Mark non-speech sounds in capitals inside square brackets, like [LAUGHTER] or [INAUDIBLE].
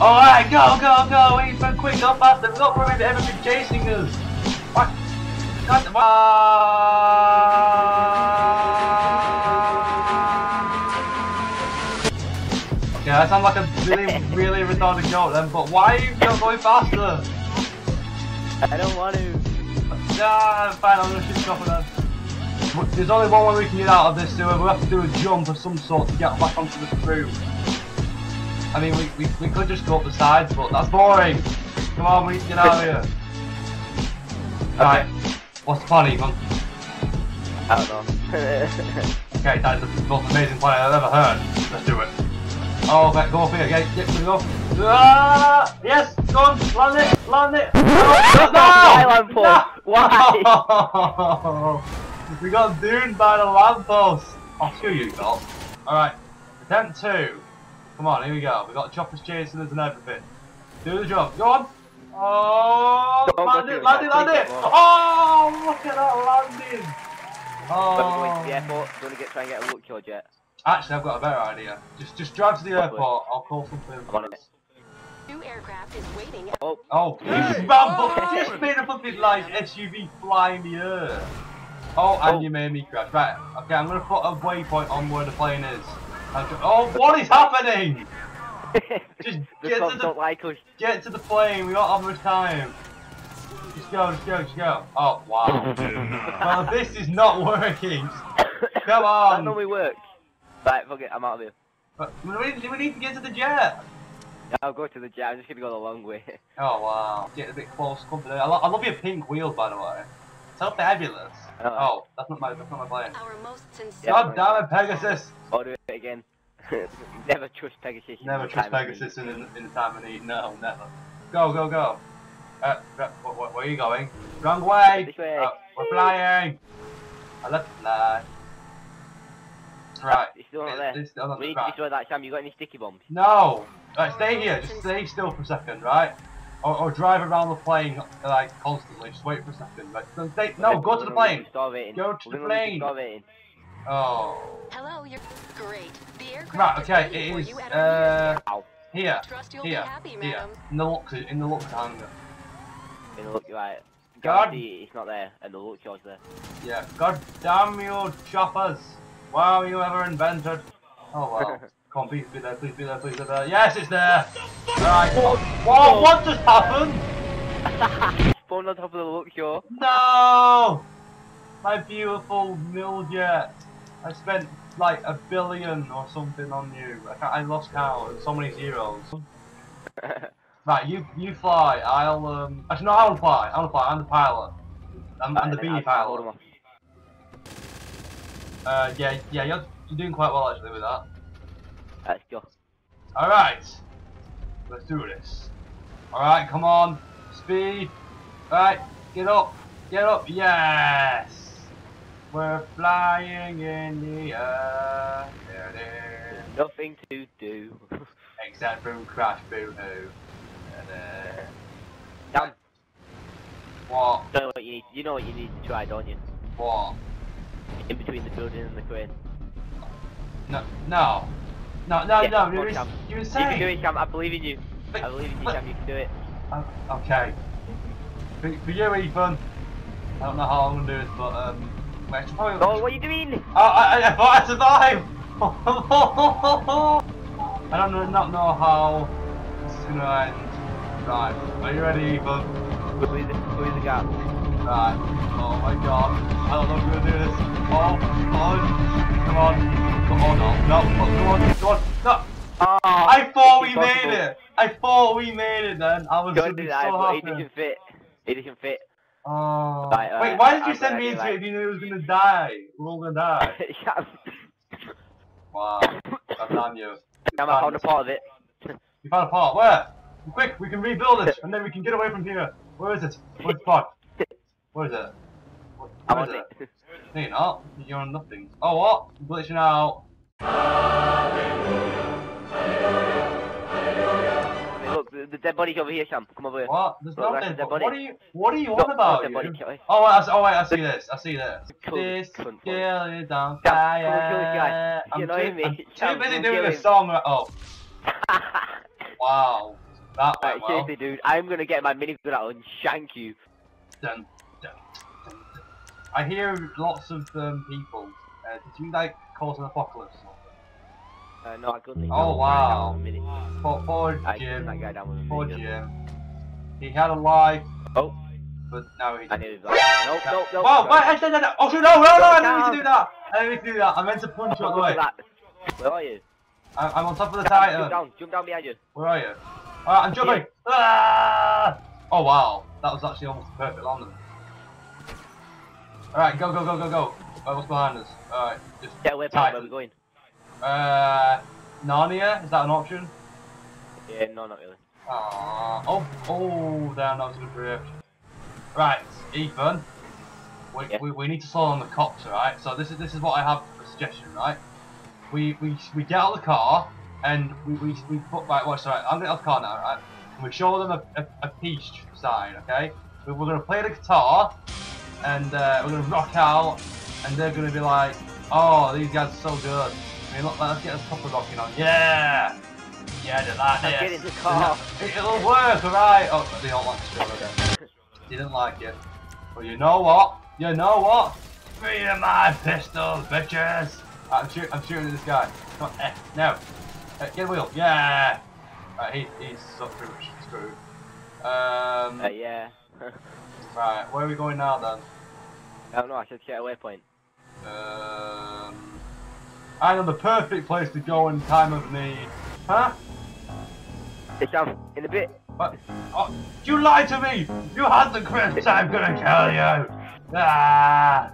Alright, go, go, go, Ethan, quick, go faster, we've got probably everything chasing us. What? God, Okay, uh, that sounds like a really, [LAUGHS] really retarded joke then, but why are you not going faster? I don't want to. Nah, fine, I'm gonna shoot Chopper then. There's only one way we can get out of this, so we have to do a jump of some sort to get back onto the roof. I mean, we, we, we could just go up the sides, but that's boring. Come on, we need to get out of here. [LAUGHS] Right, what's the plan, Ethan? I don't know. [LAUGHS] Okay, that is the most amazing plan I've ever heard. Let's do it. Oh, okay, go up here. Yeah, yeah, we go. Ah, yes, go on, land it, land it. [LAUGHS] No, Why lamppost? Why? No! we got doomed by the lamppost. I'll show you, Doc. Alright, attempt two. Come on, here we go. We got choppers chasing us and everything. Do the job. Go on. Oh, Don't go land it, land it, land it. it. Oh, look at that landing. When we're going to the Oh. airport, do you want to get, try and get a look your jet? Actually, I've got a better idea. Just, just drive to the Lovely. airport. I'll call something. I'm on it. New aircraft is waiting. at- Oh, Oh, this Rambo just made a fucking like SUV fly in the air. Oh, and Oh. you made me crash. Right, okay, I'm gonna put a waypoint on where the plane is. I'm go- Oh, what is happening? [LAUGHS] Just the get to the don't like us. get to the plane. We don't have much time. Just go, just go, just go. Oh, wow. [LAUGHS] well, this is not working. Come on. That on. normally works. Right, fuck it, I'm out of here. But we need, we need to get to the jet. I'll go to the jet, I'm just gonna go the long way. Oh wow, get a bit close, company. I, lo I love your pink wheels, by the way. So fabulous. Oh. Oh, that's not my, that's not my plane. Our most sincere. God damn it, Pegasus! I'll do it again. [LAUGHS] never trust Pegasus. Never the trust time of need. Pegasus in, in the time of need. No, never. Go, go, go. Uh, uh, wh- wh- where are you going? Wrong way. This way. Uh, we're flying. I left fly. Right. It's still not there. It's still not We need to right. destroy that Sam, you got any sticky bombs? No. Right, stay here. Just stay still for a second, right? Or, or drive around the plane like constantly. Just wait for a second. Right? Don't stay. No, go to the plane. Starvating. Go to the plane. Oh. Hello, you're great. The aircraft Right. Okay. waiting It for is you at our uh Ow. here. Trust Here. happy, Here. In the looks. In the looks hangar. In the look right. God. It's not there, and the Luxor's there. Yeah. God damn you, choppers! Why Wow, you ever invented? Oh wow. [LAUGHS] Come on, please be there, please be there, please be there. Yes, it's there! Alright. Whoa, what just happened? [LAUGHS] Spawn on top of the Luxor. No! My beautiful Miljet. I spent like a billion or something on you. I, can't, I lost count. There's so many zeros. [LAUGHS] Right, you you fly. I'll um. Actually, no, I'll fly. I'll fly. I'm the pilot. I'm, I'm the beanie pilot. Uh, yeah, yeah, you're, you're doing quite well actually with that. Let's go. All right, let's do this. All right, come on, speed. Right, get up, get up. Yes, we're flying in the air. There it is. Nothing to do. [LAUGHS] Except from crash boo hoo. Damn. What? Don't know what you need. You know what you need to try, don't you? What? In between the building and the crane. No, no, no, no, Yeah, no. You're, on, Cam. you're You can do it, Cam. I believe in you. But- I believe in you, but- Cam. You can do it. Uh, okay. For, for you, Ethan. I don't know how I'm gonna do this, but um, should probably. Oh, what are you doing? Oh, I, I, I thought I survived! [LAUGHS] I don't know, not know how this is gonna end. Right, are you ready, Ethan? Who is the, who is the guy? Right. Oh my god. I don't know if we're gonna do this. Oh, oh, come on. Come on, no, no, come on, come on, no! Oh, I thought we it's made it! I thought we made it then! I was Don't gonna do be that, so but it happy. doesn't fit. It doesn't fit. Oh. Right, uh, Wait, why did you I'm send gonna me do into like- it if you knew it was gonna die? We're all gonna die. [LAUGHS] Cam, Wow. That's on you. Cam, I found a part of it. You found a part. Where? Quick, we can rebuild it, and then we can get away from here. Where is it? Where's the part? Where is it? Where I'm where on it. it? No, you're not. You're on nothing. Oh, what? You're glitching out. The, the dead body's over here, Sam. Come over here. What? There's Look, no dead body. What are you? What are you on about? dead body, you? Oh, wait, I, oh wait, I see this. I see this. This girl is on fire. come kill this guy. I'm You're too, annoying me. I'm too Sam, busy come doing a song. right- Oh, [LAUGHS] wow. That Right, went well. seriously, dude, I'm gonna get my minigun out and shank you. Dun, dun, dun, dun. I hear lots of um, people. Uh, did you like cause an apocalypse? or something? Uh, no, I couldn't. Oh, wow. Poor, poor I killed that Jim. guy down with Poor minigun. Jim. He had a life, Oh, but now he's. I knew he was like, nope, nope, nope. Whoa, wait, Right. hey, no, no, no. Oh, no, no, no, I didn't mean to do that. I didn't mean to do that. I meant to punch you out the way. Where are you? I- I'm on top of the Jump down, jump down behind you. Where are you? Alright, I'm jumping. Ah! Oh wow, that was actually almost a perfect landing. Alright, go, go, go, go, go. Alright, what's behind us? Alright, just from where we're Titan. going. Uh, Narnia, is that an option? Yeah, no, not really. Aww. Oh, oh, damn, that was a good reaction. Right, Ethan. We, Yeah. we, we need to slow on the cops, alright? So this is this is what I have a suggestion, right? We we we get out of the car and we we, we put right. What's right? I'm getting out of the car now, right? And we show them a, a, a peace sign, okay? We, we're gonna play the guitar and uh, we're gonna rock out, and they're gonna be like, "Oh, these guys are so good." I mean, look, let's get a proper rocking on. Yeah, yeah, like Now get in the car. It, it'll work, alright? Oh, they don't like the show again. They didn't like it. But you know what? You know what? Free my pistols, bitches! I'm, shoot, I'm shooting at this guy. Come on, eh, no. Eh, get a wheel. Yeah! Right, he, he's so pretty much screwed. Um, Uh, yeah. [LAUGHS] right, where are we going now then? I don't know, I should get a waypoint. Um, I know the perfect place to go in time of need. Huh? It's down in a bit. What? Oh, you lied to me! You had the crisps, I'm gonna kill you! Ah!